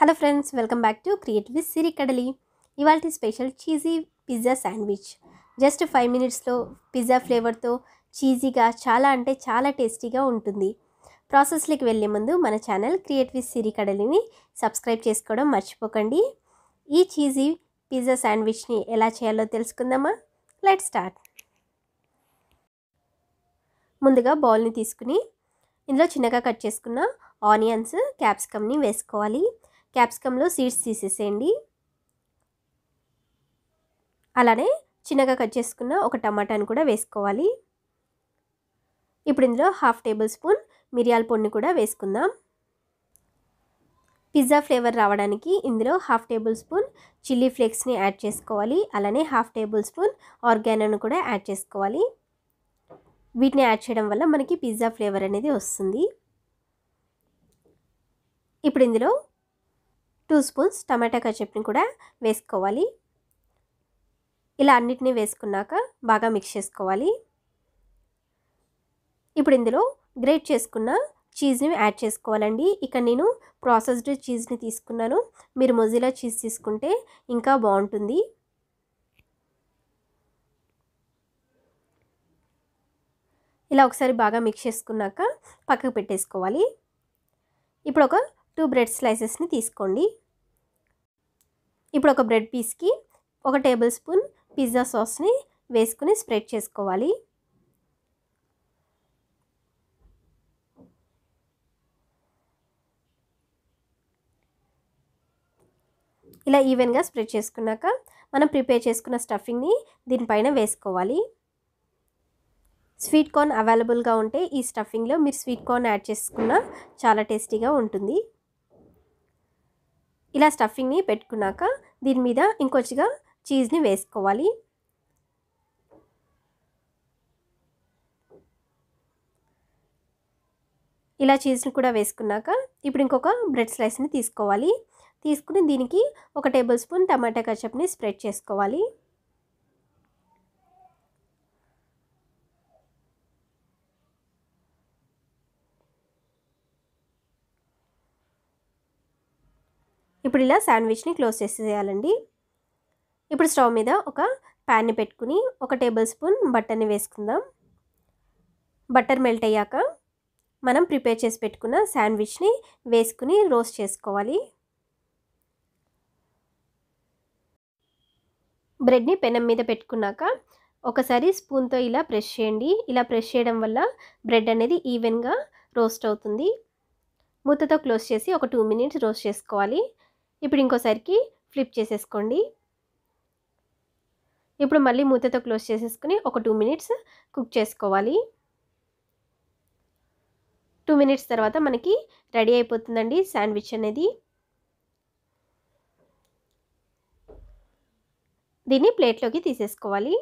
Hello friends welcome back to create with Siri Kadali. ఇవాళ special cheesy pizza sandwich. Just five మినిట్స్లో pizza ఫ్లేవర్తో చీజీగా చాలా అంటే చాలా టేస్టీగా ఉంటుంది. ప్రాసెస్లోకి వెళ్ళే ముందు మన ఛానల్ క్రియేట్ విత్ సిరి కడలిని సబ్స్క్రైబ్ చేసుకోవడం మర్చిపోకండి. ఈ చీజీ పిజ్జా శాండ్విచ్ని ఎలా చేయాలో తెలుసుకుందామా? Let start. ముందుగా బౌల్ని తీసుకుని ఇందులో చిన్నగా కట్ చేసుకున్న ఆనియన్స్ క్యాప్సికమ్ని వేసుకోవాలి. క్యాప్సికంలో సీడ్స్ తీసేసేయండి. అలానే చిన్నగా కట్ చేసుకున్న ఒక టమాటాని కూడా వేసుకోవాలి. ఇప్పుడు ఇందులో హాఫ్ టేబుల్ స్పూన్ మిరియాల పొడిని కూడా వేసుకుందాం. పిజ్జా ఫ్లేవర్ రావడానికి ఇందులో హాఫ్ టేబుల్ స్పూన్ చిల్లీ ఫ్లేక్స్ని యాడ్ చేసుకోవాలి. అలానే హాఫ్ టేబుల్ స్పూన్ ఆర్గానోను కూడా యాడ్ చేసుకోవాలి. వీటిని యాడ్ చేయడం వల్ల మనకి పిజ్జా ఫ్లేవర్ అనేది వస్తుంది. ఇప్పుడు ఇందులో టూ స్పూన్స్ టమాటా కచప్ని కూడా వేసుకోవాలి. ఇలా అన్నిటినీ వేసుకున్నాక బాగా మిక్స్ చేసుకోవాలి. ఇప్పుడు ఇందులో గ్రేట్ చేసుకున్న చీజ్ని యాడ్ చేసుకోవాలండి. ఇక్కడ నేను ప్రాసెస్డ్ చీజ్ని తీసుకున్నాను. మీరు మొజిలా చీజ్ తీసుకుంటే ఇంకా బాగుంటుంది. ఇలా ఒకసారి బాగా మిక్స్ చేసుకున్నాక పక్కకు పెట్టేసుకోవాలి. ఇప్పుడు ఒక టూ బ్రెడ్ స్లైసెస్ని తీసుకోండి. ఇప్పుడు ఒక బ్రెడ్ పీస్కి ఒక టేబుల్ స్పూన్ పిజ్జా సాస్ని వేసుకుని స్ప్రెడ్ చేసుకోవాలి. ఇలా ఈవెన్గా స్ప్రెడ్ చేసుకున్నాక మనం ప్రిపేర్ చేసుకున్న స్టఫింగ్ని దీనిపైన వేసుకోవాలి. స్వీట్ కార్న్ అవైలబుల్గా ఉంటే ఈ స్టఫింగ్లో మీరు స్వీట్ కార్న్ యాడ్ చేసుకున్న చాలా టేస్టీగా ఉంటుంది. ఇలా స్టఫింగ్ని పెట్టుకున్నాక దీని మీద ఇంకొచ్చిగా చీజ్ని వేసుకోవాలి. ఇలా చీజ్ని కూడా వేసుకున్నాక ఇప్పుడు ఇంకొక బ్రెడ్ స్లైస్ని తీసుకోవాలి. తీసుకుని దీనికి ఒక టేబుల్ స్పూన్ టమాటా కచప్ని స్ప్రెడ్ చేసుకోవాలి. ఇప్పుడు ఇలా శాండ్విచ్ని క్లోజ్ చేసేయాలండి. ఇప్పుడు స్టవ్ మీద ఒక ప్యాన్ని పెట్టుకుని ఒక టేబుల్ స్పూన్ బటర్ని వేసుకుందాం. బటర్ మెల్ట్ అయ్యాక మనం ప్రిపేర్ చేసి పెట్టుకున్న శాండ్విచ్ని వేసుకుని రోస్ట్ చేసుకోవాలి. బ్రెడ్ని పెనం మీద పెట్టుకున్నాక ఒకసారి స్పూన్తో ఇలా ప్రెస్ చేయండి. ఇలా ప్రెస్ చేయడం వల్ల బ్రెడ్ అనేది ఈవెన్గా రోస్ట్ అవుతుంది. మూతతో క్లోజ్ చేసి ఒక టూ మినిట్స్ రోస్ట్ చేసుకోవాలి. ఇప్పుడు ఇంకోసారికి ఫ్లిప్ చేసేసుకోండి. ఇప్పుడు మళ్ళీ మూతతో క్లోజ్ చేసేసుకుని ఒక టూ మినిట్స్ కుక్ చేసుకోవాలి. టూ మినిట్స్ తర్వాత మనకి రెడీ అయిపోతుందండి శాండ్విచ్ అనేది. దీన్ని ప్లేట్లోకి తీసేసుకోవాలి.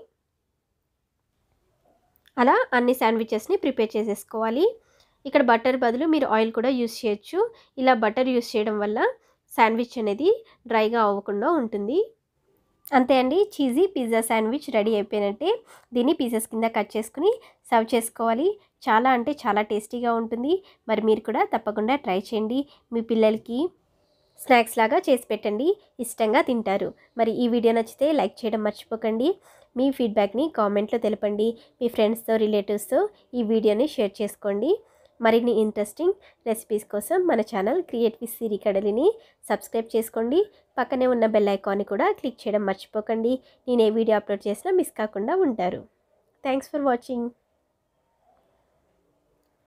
అలా అన్ని శాండ్విచెస్ని ప్రిపేర్ చేసేసుకోవాలి. ఇక్కడ బటర్ బదులు మీరు ఆయిల్ కూడా యూస్ చేయొచ్చు. ఇలా బటర్ యూస్ చేయడం వల్ల శాండ్విచ్ అనేది డ్రైగా అవ్వకుండా ఉంటుంది. అంతే అండి. చీజీ పిజ్జా శాండ్విచ్ రెడీ అయిపోయినట్టే దీన్ని పీసెస్ కింద కట్ చేసుకుని సర్వ్ చేసుకోవాలి. చాలా అంటే చాలా టేస్టీగా ఉంటుంది. మరి మీరు కూడా తప్పకుండా ట్రై చేయండి. మీ పిల్లలకి స్నాక్స్ లాగా చేసి పెట్టండి. ఇష్టంగా తింటారు. మరి ఈ వీడియో నచ్చితే లైక్ చేయడం మర్చిపోకండి. మీ ఫీడ్బ్యాక్ని కామెంట్లో తెలపండి. మీ ఫ్రెండ్స్తో రిలేటివ్స్తో ఈ వీడియోని షేర్ చేసుకోండి. మరిన్ని ఇంట్రెస్టింగ్ రెసిపీస్ కోసం మన ఛానల్ క్రియేట్ విత్ సిరి కడలిని సబ్స్క్రైబ్ చేసుకోండి. పక్కనే ఉన్న బెల్ ఐకాన్ని కూడా క్లిక్ చేయడం మర్చిపోకండి. నేను ఏ వీడియో అప్లోడ్ చేసినా మిస్ కాకుండా ఉంటారు. Thanks for watching